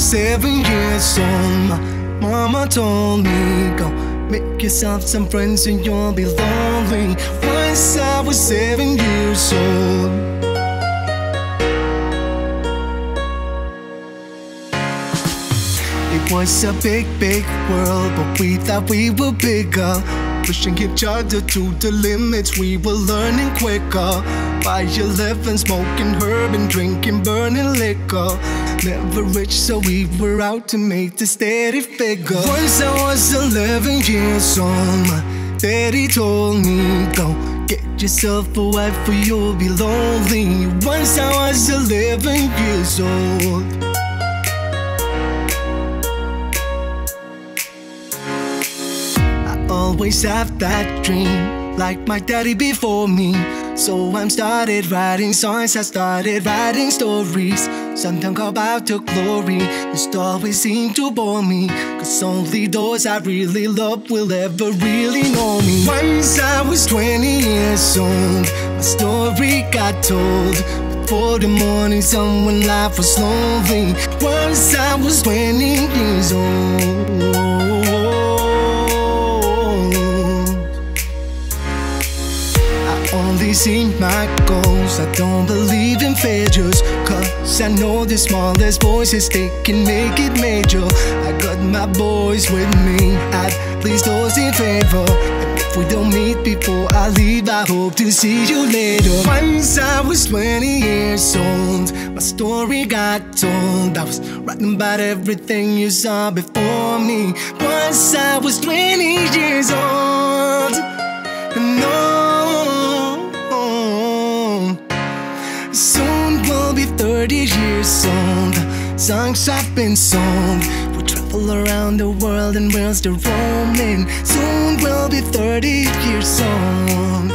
seven years old, my mama told me, Go make yourself some friends and you'll be lonely. Once I was seven years old. It was a big, big world, but we thought we were bigger. Pushing each other to the limits, we were learning quicker. By 11, smoking herb and drinking burning liquor. Never rich, so we were out to make the steady figure. Once I was 11 years old, my daddy told me, Go get yourself a wife or you'll be lonely. Once I was 11 years old. Always have that dream, like my daddy before me. So I'm started writing songs, I started writing stories. Something about the glory used always seem to bore me. Cause only those I really love will ever really know me. Once I was 20 years old, my story got told. Before the morning when life was lonely. Once I was 20 years old. I don't believe in failures, cause I know the smallest voices, they can make it major. I got my boys with me, at least those in favor. And if we don't meet before I leave, I hope to see you later. Once I was 20 years old, my story got told. I was writing about everything you saw before me. Once I was 20 years old. Soon 30 years old. Songs have been sung. We'll travel around the world and we'll still roaming. Soon we'll be 30 years old.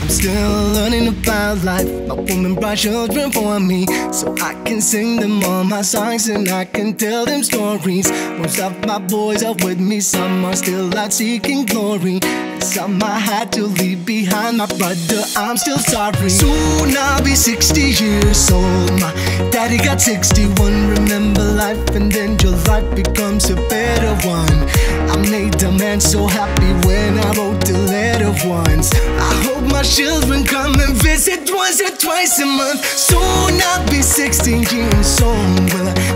I'm still learning about life. My woman brought children for me, so I can sing them all my songs and I can tell them stories. Most of my boys are with me, some are still out seeking glory. Some I had to leave behind, my brother, I'm still sorry. Soon I'll be 60 years old. My daddy got 61. Remember life, and then your life becomes a better one. I made the man so happy when I wrote the letter once. I hope my children come and visit once or twice a month. Soon I'll be 16 years old. Will I